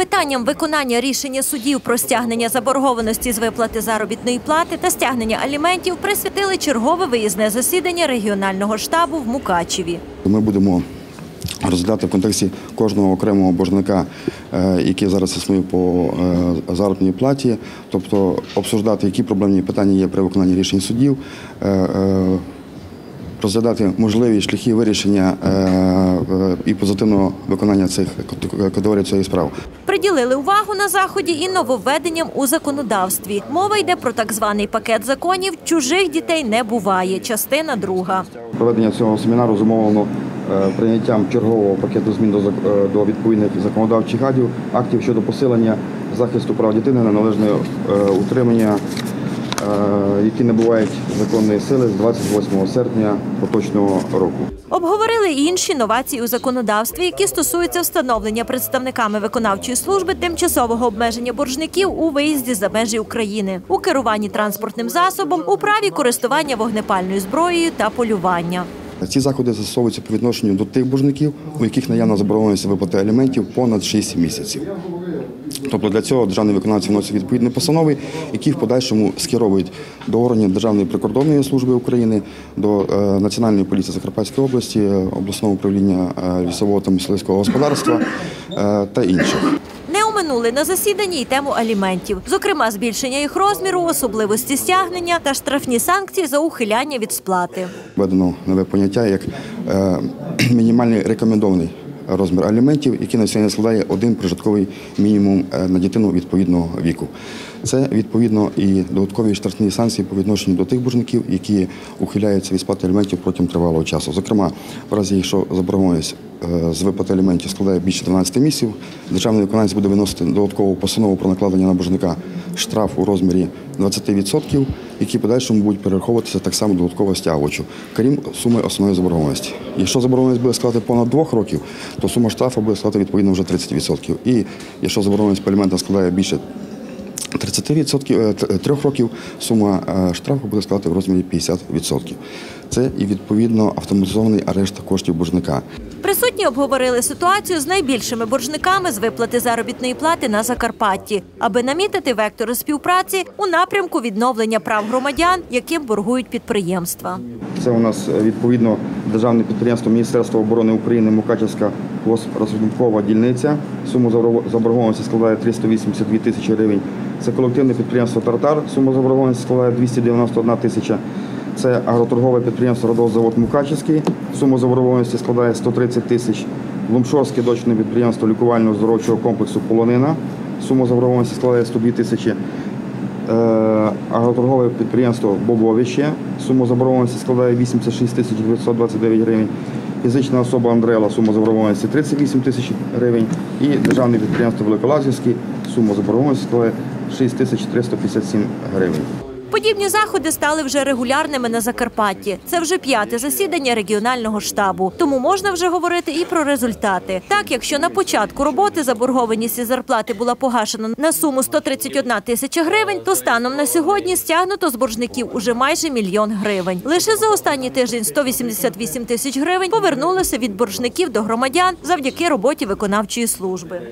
Питанням виконання рішення судів про стягнення заборгованості з виплати заробітної плати та стягнення аліментів присвятили чергове виїзне засідання регіонального штабу в Мукачеві. Ми будемо розглядати в контексті кожного окремого боржника, е, який зараз існує по е, заробітній платі, тобто обсуждати, які проблемні питання є при виконанні рішень судів. е, Розглядати можливі шляхи вирішення і позитивного виконання цих категорій цієї справи. Приділили увагу на заході і нововведенням у законодавстві. Мова йде про так званий пакет законів Чужих дітей не буває. Частина друга. Проведення цього семінару зумовлено е, прийняттям чергового пакету змін до е, відповідних законодавчих актів, актів щодо посилення захисту прав дитини на належне е, утримання, які набувають законної сили з 28 серпня поточного року. Обговорили і інші новації у законодавстві, які стосуються встановлення представниками виконавчої служби тимчасового обмеження боржників у виїзді за межі України, у керуванні транспортним засобом, у праві користування вогнепальною зброєю та полювання. Ці заходи застосовуються по відношенню до тих боржників, у яких наявна заборгованість виплати аліментів понад 6 місяців. Тобто для цього державний виконавець вносить відповідні постанови, які в подальшому скеровують до органів Державної прикордонної служби України, до е, Національної поліції Закарпатської області, е, обласного управління е, лісового та мисливського господарства та інших. Не оминули на засіданні й тему аліментів, зокрема збільшення їх розміру, особливості стягнення та штрафні санкції за ухиляння від сплати. Введено нове поняття як мінімальний рекомендований розмір аліментів, який на сьогодні складає один прожитковий мінімум е, на дитину відповідного віку. Це відповідно і додаткові штрафні санкції по відношенню до тих боржників, які ухиляються від сплати аліментів протягом тривалого часу. Зокрема, в разі, якщо заборгованість е, з виплати аліментів складає більше 12 місяців, державний виконавець буде виносити додаткову постанову про накладення на боржника штраф у розмірі 20%, які подальшому будуть перераховуватися так само додатково стягувачу, крім суми основної заборгованості. Якщо заборгованість буде складати понад двох років, то сума штрафу буде складати відповідно вже 30%. І якщо заборгованість по аліментам складає більше 30%, е, трьох років сума е, штрафу буде складати в розмірі 50%. Це і відповідно автоматизований арешт коштів боржника. Присутні обговорили ситуацію з найбільшими боржниками з виплати заробітної плати на Закарпатті, аби намітити вектори співпраці у напрямку відновлення прав громадян, яким боргують підприємства. Це у нас е, відповідно державне підприємство Міністерства оборони України Мукачевська розрахункова дільниця. Сума заборго- заборгованості складає 382 тисячі гривень. Це колективне підприємство Тартар. Сума заборгованості складає 291 тисяча. Це агроторгове підприємство Родозавод Мукачевський. Сума заборгованості складає 130 тисяч. Лумшовське дочне підприємство лікувального здоровчого комплексу Полонина. Сума заборгованості складає 102 тисячі. Е, агроторгове підприємство Бобовище. Сума заборгованості складає 86 тисяч 929 гривень. Фізична особа Андрела, сума заборгованості 38 тисяч гривень. І державне підприємство Великолазівський, сума заборгованості складає 6 тисяч 357 гривень. Подібні заходи стали вже регулярними на Закарпатті. Це вже п'яте засідання регіонального штабу. Тому можна вже говорити і про результати. Так, якщо на початку роботи заборгованість із зарплати була погашена на суму 131 тисяча гривень, то станом на сьогодні стягнуто з боржників уже майже мільйон гривень. Лише за останній тиждень 188 тисяч гривень повернулося від боржників до громадян завдяки роботі виконавчої служби.